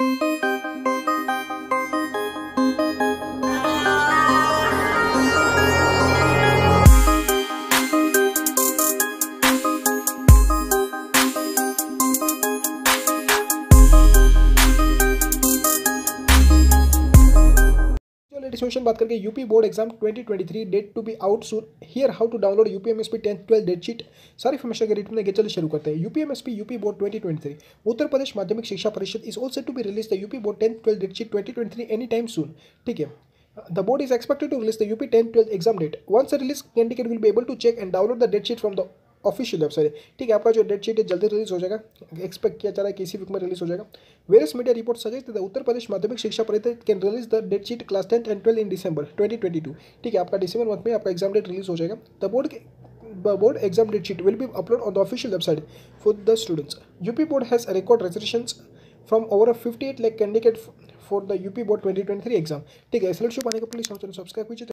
Thank you. Latest बात करके UP board exam 2023 date to be out soon here how to download UPMSP 10th 12 date sheet सारी information के रेट में लेके चलिए शुरू करते हैं। UPMSP UP board 2023 Uttar Pradesh Madhyamik Shiksha Parishad is also to be release the UP board 10th 12 date sheet 2023 any time soon ठीक है? The board is expected to release the UP 10th-12 exam date. Once the release, candidate will be able to check and download the date sheet from the official website है। ठीक है आपका जो date sheet है जल्दी release हो जाएगा। Expect किया जा रहा है किसी वीक में रिलीज़ हो जाएगा। Various media report suggest the Uttar Pradesh Madhyamik Shiksha Parishad can release the date sheet class tenth and twelve in December twenty twenty two ठीक है आपका दिसंबर मंथ में आपका एग्ज़ाम डेट रिलीज़ हो जाएगा। The board board exam date sheet will be uploaded on the official website for the students. UP board has a record registrations from over 58 lakh candidate for the UP board 2023 exam. ठीक है, SLT पाने को please subscribe कीजिए।